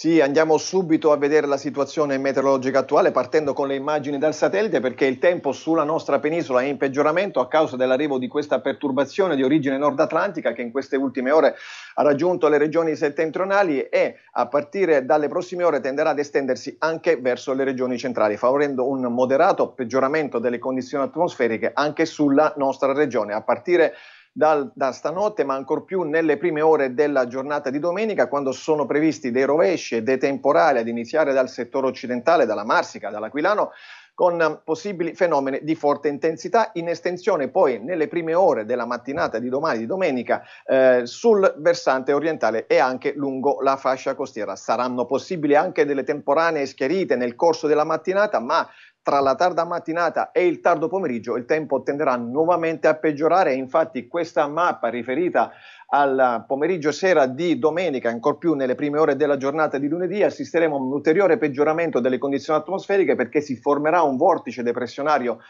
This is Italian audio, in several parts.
Sì, andiamo subito a vedere la situazione meteorologica attuale partendo con le immagini dal satellite perché il tempo sulla nostra penisola è in peggioramento a causa dell'arrivo di questa perturbazione di origine nord atlantica che in queste ultime ore ha raggiunto le regioni settentrionali e a partire dalle prossime ore tenderà ad estendersi anche verso le regioni centrali, favorendo un moderato peggioramento delle condizioni atmosferiche anche sulla nostra regione. A partire dal, da stanotte, ma ancor più nelle prime ore della giornata di domenica, quando sono previsti dei rovesci e dei temporali ad iniziare dal settore occidentale, dalla Marsica, dall'Aquilano, con possibili fenomeni di forte intensità, in estensione poi nelle prime ore della mattinata di domani, di domenica, eh, sul versante orientale e anche lungo la fascia costiera. Saranno possibili anche delle temporanee schiarite nel corso della mattinata, ma tra la tarda mattinata e il tardo pomeriggio il tempo tenderà nuovamente a peggiorare infatti questa mappa riferita al pomeriggio sera di domenica, ancor più nelle prime ore della giornata di lunedì, assisteremo a un ulteriore peggioramento delle condizioni atmosferiche perché si formerà un vortice depressionario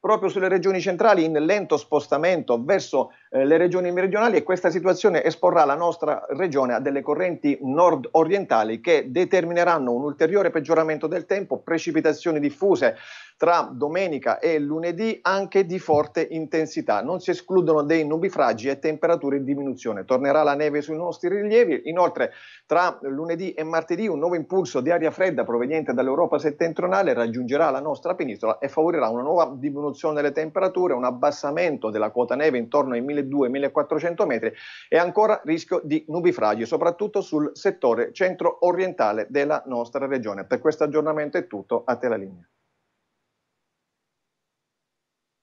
proprio sulle regioni centrali in lento spostamento verso eh, le regioni meridionali e questa situazione esporrà la nostra regione a delle correnti nord-orientali che determineranno un ulteriore peggioramento del tempo, precipitazioni diffuse tra domenica e lunedì anche di forte intensità. Non si escludono dei nubifragi e temperature in diminuzione. Tornerà la neve sui nostri rilievi. Inoltre, tra lunedì e martedì un nuovo impulso di aria fredda proveniente dall'Europa settentrionale raggiungerà la nostra penisola e favorirà una nuova diminuzione delle temperature, un abbassamento della quota neve intorno ai 1200-1400 metri e ancora rischio di nubifragi, soprattutto sul settore centro-orientale della nostra regione. Per questo aggiornamento è tutto, a te la linea.